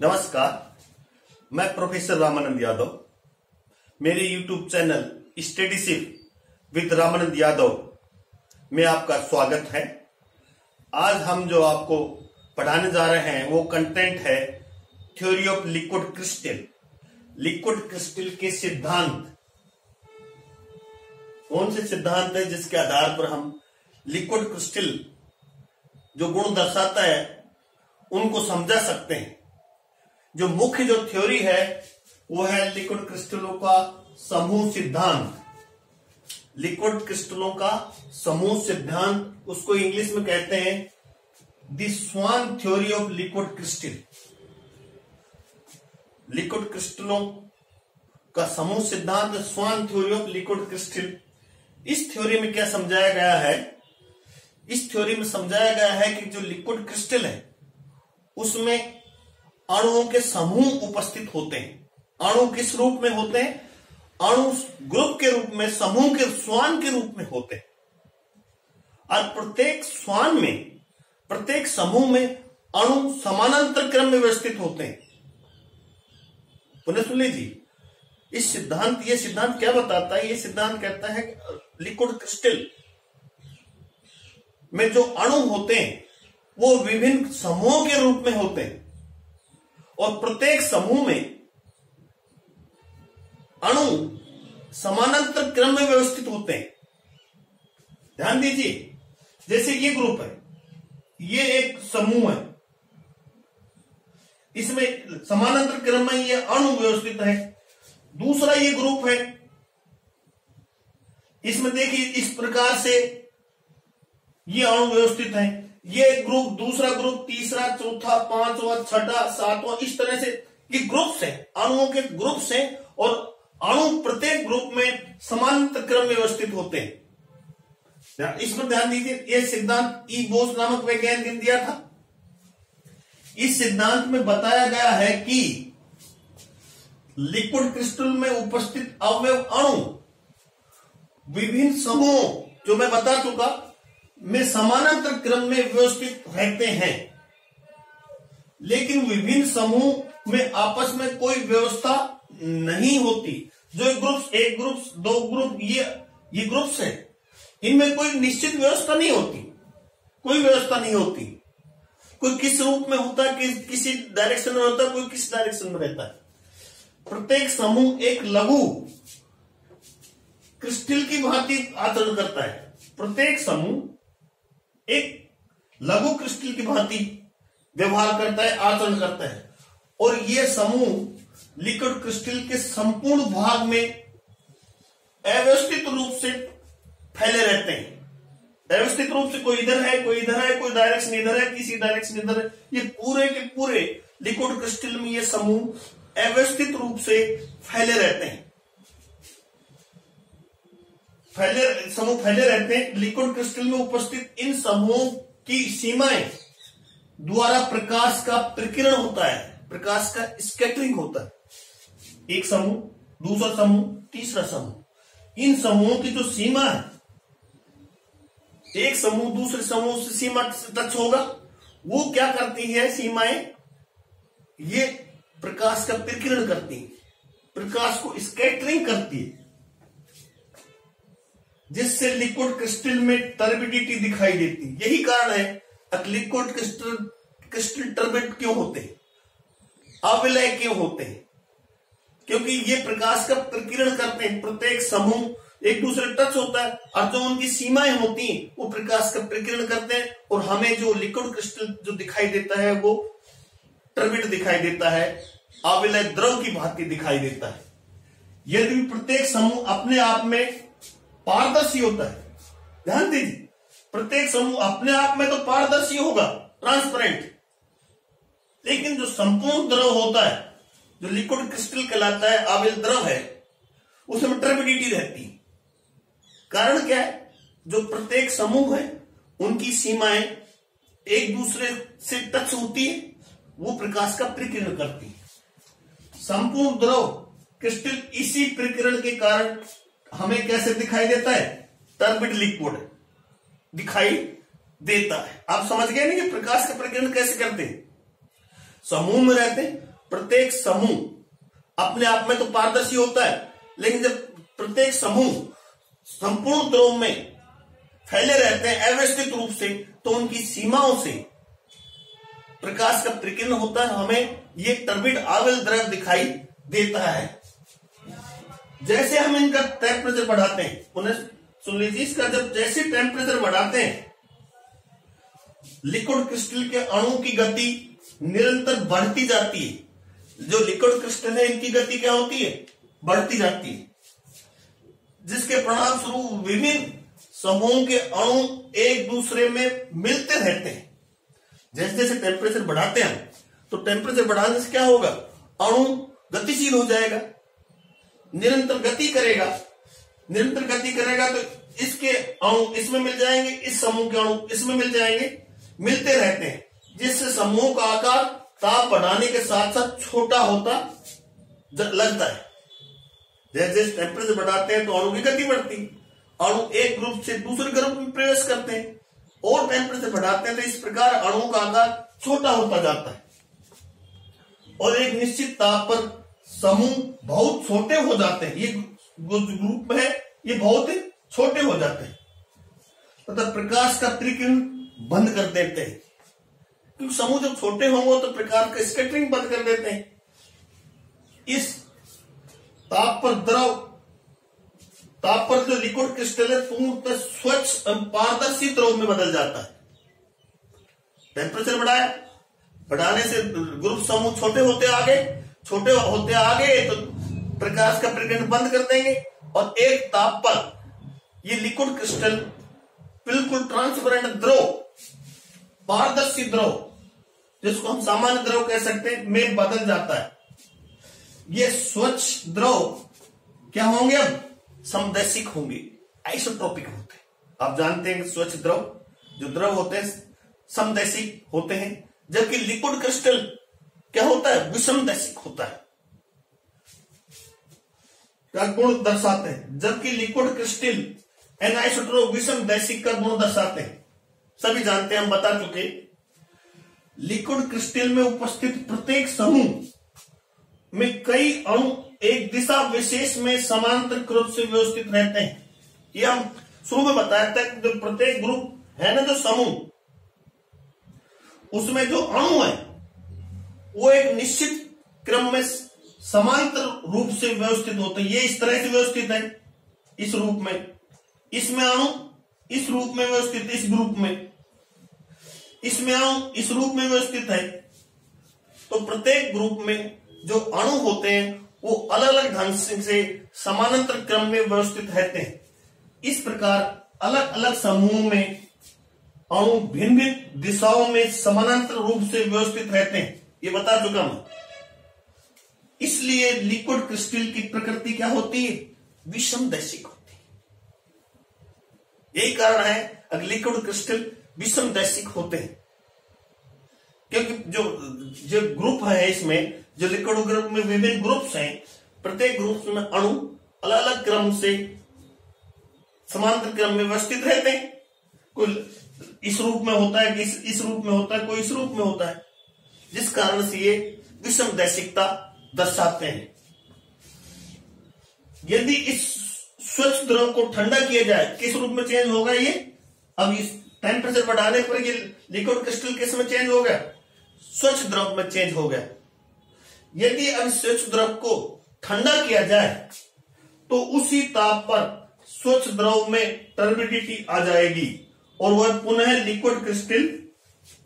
नमस्कार, मैं प्रोफेसर रामानंद यादव। मेरे YouTube channel study sip with Ramanand Yadav में आपका स्वागत है। आज हम जो आपको पढ़ाने जा रहे हैं, वो कंटेंट है theory of liquid crystal liquid crystal के सिद्धांत। कौन से सिद्धांत है जिसके आधार पर हम लिक्विड क्रिस्टल जो गुण दर्शाता है, उनको समझा सकते हैं? जो मुख्य जो थ्योरी है, वो है लिक्विड क्रिस्टलों का समूह सिद्धांत। लिक्विड क्रिस्टलों का समूह सिद्धांत, उसको इंग्लिश में कहते हैं the swan theory of liquid crystal. Liquid क्रिस्टलों का समूह सिद्धांत, swan theory of liquid crystal. इस थ्योरी में क्या समझाया गया है? इस थ्योरी में समझाया गया है कि जो लिक्विड क्रिस्टल है, उसमें अणुओं के समूह उपस्थित होते हैं। अणु किस रूप में होते हैं? अणु ग्रुप के रूप में, समूह के स्वान के रूप में होते हैं। और प्रत्येक स्वान में, प्रत्येक समूह में अणु समानांतर क्रम में व्यवस्थित होते हैं। पुनः सुन लीजिए। इस सिद्धांत, ये सिद्धांत क्या बताता है? ये सिद्धांत कहता है लिक्विड क्रिस्टल में जो अणु होते हैं, वो विभिन्न समूहों के रूप में होते हैं। और प्रत्येक समूह में अणु समानांतर क्रम में व्यवस्थित होते हैं। ध्यान दीजिए, जैसे ये ग्रुप है, ये एक समूह है। इसमें समानांतर क्रम में ये अणु व्यवस्थित है। दूसरा ये ग्रुप है। इसमें देखिए, इस प्रकार से ये अणु व्यवस्थित है। ये ग्रुप दूसरा ग्रुप तीसरा, चौथा, पांचवा, छठा, सातवां, इस तरह से ये ग्रुप्स है, अणुओं के ग्रुप्स हैं और अणु प्रत्येक ग्रुप में समानांतर क्रम व्यवस्थित होते हैं। इस पर ध्यान दीजिए यह सिद्धांत ई बोस नामक वैज्ञानिक ने दिया था। इस सिद्धांत में बताया गया है कि लिक्विड क्रिस्टल में उपस्थित अवयव अणु विभिन्न समूह, जो मैं बता चुका में समानांतर क्रम में व्यवस्थित रहते हैं। लेकिन विभिन्न समूह में आपस में कोई व्यवस्था नहीं होती। जो ग्रुप्स एक ग्रुप्स दो ग्रुप ये ये ग्रुप्स है। इनमें कोई निश्चित व्यवस्था नहीं होती। कोई व्यवस्था नहीं होती। कोई किस रूप में होता है कि, किसी डायरेक्शन में होता है कोई किस डायरेक्शन में रहता है। प्रत्येक समूह एक लघु क्रिस्टल की भांति आचरण करता है। प्रत्येक समूह एक लघु क्रिस्टल की भांति व्यवहार करता है, आचरण करता है। और यह समूह लिक्विड क्रिस्टल के संपूर्ण भाग में अव्यवस्थित रूप से फैले रहते हैं। व्यवस्थित रूप से कोई इधर है, कोई इधर है, कोई डायरेक्शन इधर है, किसी डायरेक्शन इधर है। ये पूरे के पूरे लिक्विड क्रिस्टल में ये समूह अव्यवस्थित रूप से फैले रहते हैं। फैले, समूह फैले रहते हैं, लिक्विड क्रिस्टल में उपस्थित इन समूहों की सीमाएँ द्वारा प्रकाश का प्रकिरण होता है, प्रकाश का स्कैटरिंग होता है। एक समूह, दूसरा समूह, तीसरा समूह। इन समूहों की जो सीमा है, एक समूह दूसरे समूह से सीमा टच होगा, वो क्या करती है सीमाएँ? ये प्रकाश का प्रकिरण करती है। प्रकाश को स्कैटरिंग करती है। जिससे लिक्विड क्रिस्टल में टर्बिडिटी दिखाई देती यही कारण है लिक्विड क्रिस्टल क्रिस्टल टर्बिड क्यों होते हैं? अविलय क्यों होते हैं? क्योंकि ये प्रकाश का प्रकीर्ण करते हैं। प्रत्येक समूह एक दूसरे टच होता है और जो उनकी सीमाएँ होती हैं, वो प्रकाश का प्रकीर्ण करते हैं और हमें जो लिक्विड क्रिस्टल जो दिखाई देता है, वो टर्बिड दिखाई देता है। अविलय द्रव की भांति दिखाई देता है। यदि प्रत्येक समूह अपने आप में पारदर्शी होता है। ध्यान दीजिए, प्रत्येक समूह अपने आप में तो पारदर्शी होगा ट्रांसपेरेंट लेकिन जो संपूर्ण द्रव होता है, जो लिक्विड क्रिस्टल कहलाता है, आविल द्रव है, उसमें टर्बिडिटी रहती है। कारण क्या है? जो प्रत्येक समूह है, उनकी सीमाएँ एक दूसरे से टच होती है, वो प्रकाश का प्रकीर्ण करती है। संपूर्ण द्रव क्रिस्टल इसी प्रकीर्ण के कारण हमें कैसे दिखाई देता है? टर्बिड लिक्विड दिखाई देता है। आप समझ गए नहीं कि प्रकाश का प्रकीर्ण कैसे करते हैं? समूह में रहते हैं। प्रत्येक समूह अपने आप में तो पारदर्शी होता है, लेकिन जब प्रत्येक समूह संपूर्ण द्रोव में फैले रहते हैं, अव्यवस्थित रूप से तो उनकी सीमाओं से प्रकाश का प्रकीर्ण होता है। हमें ये टर्बिड आवल द्रव दिखाई देता है। जैसे हम इनका टेम्परेचर बढ़ाते हैं, उन्हें सुन लीजिए, इसका जब जैसे टेम्परेचर बढ़ाते हैं लिक्विड क्रिस्टल के अणु की गति निरंतर बढ़ती जाती है। जो लिक्विड क्रिस्टल है, इनकी गति क्या होती है? बढ़ती जाती है। जिसके परिणाम स्वरूप विभिन्न समूहों के अणु एक दूसरे में मिलते रहते हैं। जैसे जैसे टेम्परेचर बढ़ाते हैं तो टेम्परेचर बढ़ाने से क्या होगा? अणु गतिशील हो जाएगा। निरंतर गति करेगा। निरंतर गति करेगा तो इसके अणु इसमें मिल जाएँगे, इस समूह के अणु इसमें मिल जाएँगे। मिलते रहते हैं, जिससे समूह का आकार ताप बढ़ाने के साथ साथ छोटा होता लगता है। जैसे जैसे टेम्परेचर बढ़ाते हैं तो अणु की गति बढ़ती। अणु एक ग्रुप से दूसरे ग्रुप में प्रवेश करते हैं। और टेम्परेचर बढ़ाते हैं तो इस प्रकार अणु का आकार छोटा होता जाता है। और एक निश्चित ताप पर समूह बहुत छोटे हो जाते हैं। ये ग्रुप है, ये बहुत छोटे हो जाते हैं। तथा प्रकाश का त्रिकिरण बंद कर देते हैं। क्योंकि समूह जब छोटे होंगे तो प्रकाश का स्केटरिंग बंद कर देते हैं। इस ताप पर द्रव, ताप पर जो लिक्विड क्रिस्टल है, पूर्णतः स्वच्छ पारदर्शी द्रव में बदल जाता है। टेम्परेचर बढ़ाया, बढ़ाने से ग्रुप समूह छोटे होते आगे। छोटे होते आगे तो प्रकाश का प्रकरण बंद कर देंगे। और एक ताप पर ये लिक्विड क्रिस्टल बिल्कुल ट्रांसपेरेंट द्रव, पारदर्शी द्रव, जिसको हम सामान्य द्रव कह सकते हैं, में बदल जाता है। ये स्वच्छ द्रव क्या होंगे अब? समदैशिक होंगे आइसोट्रोपिक होते हैं। आप जानते हैं स्वच्छ द्रव, जो द्रव होते हैं, समदैशिक होते हैं, जबकि लिक्विड क्रिस्टल क्या होता है? विषमदैशिक होता है। का गुण दर्शाते हैं। जबकि लिक्विड क्रिस्टल एनाइसोट्रोप विषम दैशिक का गुण दर्शाते हैं। सभी जानते हैं, हम बता चुके लिक्विड क्रिस्टल में उपस्थित प्रत्येक समूह में कई अणु एक दिशा विशेष में समांतर रूप से व्यवस्थित रहते हैं। ये हम शुरू में बताया था जो प्रत्येक ग्रुप है ना, जो समूह, उसमें जो अणु है वो एक निश्चित क्रम में समांतर रूप से व्यवस्थित होते हैं। ये इस तरह से व्यवस्थित है। इस रूप में। इसमें अणु इस रूप में व्यवस्थित, इस ग्रुप में। इसमें अणु इस रूप में व्यवस्थित है। तो प्रत्येक ग्रुप में जो अणु होते हैं, वो अलग अलग ढंग से समानांतर क्रम में व्यवस्थित रहते हैं। इस प्रकार अलग अलग समूह में अणु भिन्न भिन्न दिशाओं में समानांतर रूप से व्यवस्थित रहते हैं। ये बता चुका मैं इसलिए लिक्विड क्रिस्टल की प्रकृति क्या होती है? विषम दैशिक होती है। यही कारण है अगर लिक्विड क्रिस्टल विषम दैशिक होते हैं क्योंकि जो जो ग्रुप है इसमें जो लिक्विड ग्रुप में विभिन्न ग्रुप्स हैं प्रत्येक ग्रुप में अणु अलग अलग क्रम से समांतर क्रम में व्यवस्थित रहते हैं। कोई इस रूप में होता है कि इस, इस रूप में होता है कोई इस रूप में होता है। जिस कारण से ये विषम दैशिकता दर्शाते हैं। यदि इस स्वच्छ द्रव को ठंडा किया जाए, किस रूप में चेंज होगा ये? अब इस टेम्परेचर बढ़ाने पर ये लिक्विड क्रिस्टल किसमें चेंज हो गया? स्वच्छ द्रव में चेंज हो गया। यदि अब स्वच्छ द्रव को ठंडा किया जाए तो उसी ताप पर स्वच्छ द्रव में टर्बिडिटी आ जाएगी और वह पुनः लिक्विड क्रिस्टल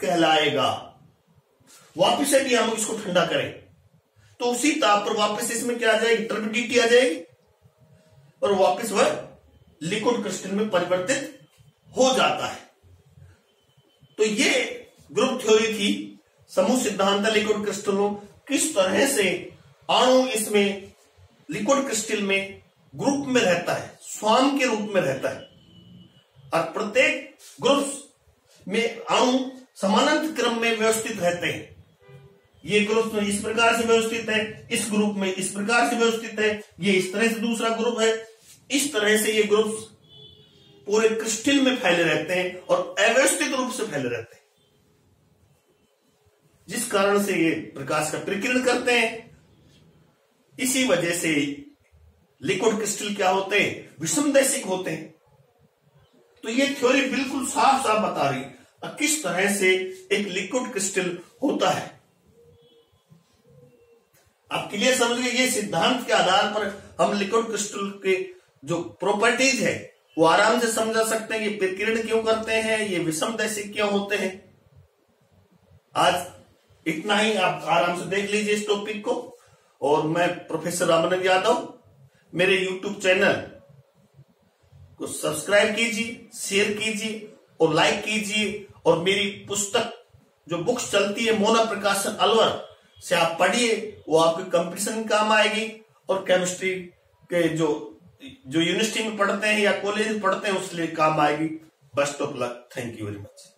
कहलाएगा। वापिस यदि हम इसको ठंडा करें। तो उसी ताप पर वापस इसमें क्या आ जाएगी? टर्बिडिटी आ जाएगी। और वापस वह लिक्विड क्रिस्टल में परिवर्तित हो जाता है। तो ये ग्रुप थ्योरी थी, समूह सिद्धांत लिक्विड क्रिस्टलों किस तरह से आणु इसमें लिक्विड क्रिस्टल में ग्रुप में रहता है, स्वाम के रूप में रहता है। और प्रत्येक ग्रुप में अणु समानांतर क्रम में व्यवस्थित रहते हैं। ये ग्रुप इस प्रकार से व्यवस्थित है, इस ग्रुप में इस प्रकार से व्यवस्थित है, ये इस तरह से दूसरा ग्रुप है। इस तरह से ये ग्रुप पूरे क्रिस्टल में फैले रहते हैं और अव्यवस्थित रूप से फैले रहते हैं। जिस कारण से ये प्रकाश का प्रकीर्ण करते हैं, इसी वजह से लिक्विड क्रिस्टल क्या होते हैं? विषम दैसिक होते हैं। तो ये थ्योरी बिल्कुल साफ़ साफ़ बता रही किस तरह से एक लिक्विड क्रिस्टल होता है। आप क्लियर समझ गए, ये सिद्धांत के आधार पर हम लिक्विड क्रिस्टल के जो प्रॉपर्टीज़ है, वो आराम से समझा सकते हैं, ये प्रकीर्ण क्यों करते हैं, ये विषम दैसिक क्यों होते हैं। आज इतना ही आप आराम से देख लीजिए इस टॉपिक को। और मैं प्रोफेसर रामानंद यादव, मेरे यूट्यूब चैनल को सब्सक्राइब कीजिए शेयर कीजिए और लाइक कीजिए। और मेरी पुस्तक, जो बुक्स चलती है, मोना प्रकाशन अलवर से आप पढ़िए, वो आपके कंपटीशन काम आएगी। और केमिस्ट्री के जो जो यूनिवर्सिटी में पढ़ते हैं या कॉलेज में पढ़ते हैं, उसके लिए काम आएगी। Best of luck thank you very much